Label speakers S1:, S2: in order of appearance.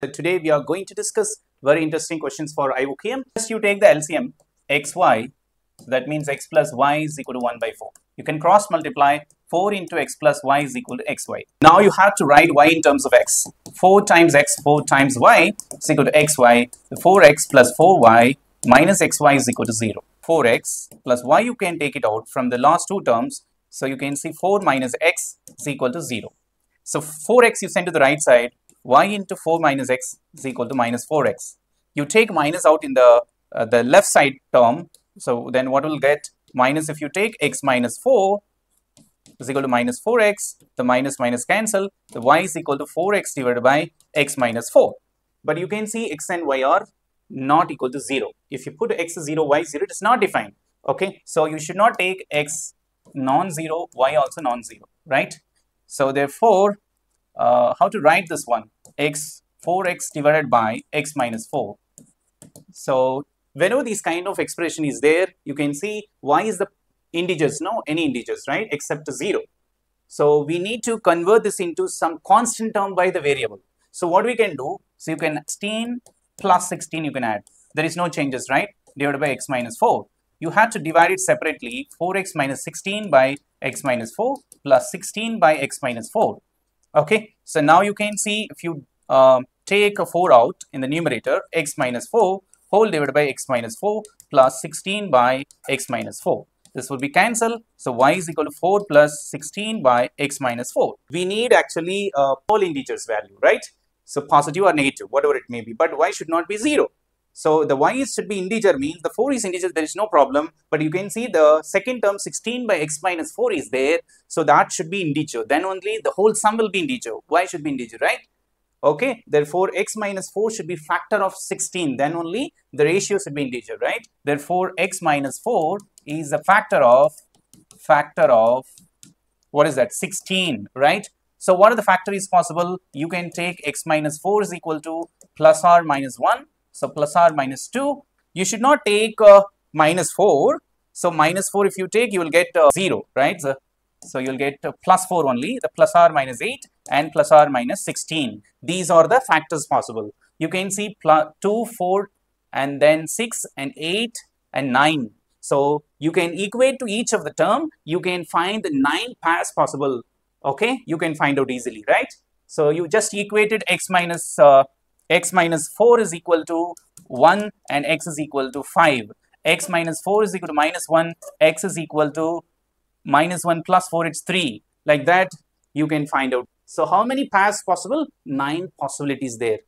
S1: Today we are going to discuss very interesting questions for IOQM. First you take the LCM xy that means x plus y is equal to 1 by 4. You can cross multiply 4 into x plus y is equal to xy. Now you have to write y in terms of x. 4 times x 4 times y is equal to xy. 4x plus 4y minus xy is equal to 0. 4x plus y you can take it out from the last two terms. So you can see 4 minus x is equal to 0. So 4x you send to the right side y into 4 minus x is equal to minus 4x. You take minus out in the uh, the left side term. So then what will get minus if you take x minus 4 is equal to minus 4x. The minus minus cancel. The y is equal to 4x divided by x minus 4. But you can see x and y are not equal to 0. If you put x 0, y 0, it is not defined. Okay. So you should not take x non-zero, y also non-zero, right? So therefore, uh, how to write this one x 4x divided by x minus 4 so whenever this kind of expression is there you can see y is the integers no? Any integers right? Except 0 so we need to convert this into some constant term by the variable. So what we can do so you can 16 plus 16 you can add. There is no changes right? Divided by x minus 4 you have to divide it separately 4x minus 16 by x minus 4 plus 16 by x minus 4 Okay, so now you can see if you uh, take a 4 out in the numerator, x minus 4 whole divided by x minus 4 plus 16 by x minus 4. This will be cancelled. So y is equal to 4 plus 16 by x minus 4. We need actually a whole integers value, right? So positive or negative, whatever it may be. But y should not be 0. So the y should be integer means the 4 is integer, there is no problem. But you can see the second term 16 by x minus 4 is there. So that should be integer. Then only the whole sum will be integer. y should be integer, right? Okay, therefore x minus 4 should be factor of 16. Then only the ratio should be integer, right? Therefore x minus 4 is a factor of factor of what is that 16, right? So what are the factor is possible? You can take x minus 4 is equal to plus or minus 1 so plus r minus 2. You should not take uh, minus 4. So minus 4 if you take you will get uh, 0 right. So, so you'll get uh, plus 4 only the plus r minus 8 and plus r minus 16. These are the factors possible. You can see plus 2, 4 and then 6 and 8 and 9. So you can equate to each of the term. You can find the 9 pairs possible. Okay. You can find out easily right. So you just equated x minus uh, x minus 4 is equal to 1 and x is equal to 5. x minus 4 is equal to minus 1, x is equal to minus 1 plus 4, it's 3. Like that, you can find out. So how many pairs possible? 9 possibilities there.